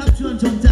clap to Anton Tech.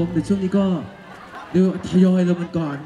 เดี๋ยวก็ไปกันสามแต่ช่วงนี้ก็เดี๋ยวทยอยลงกันก่อน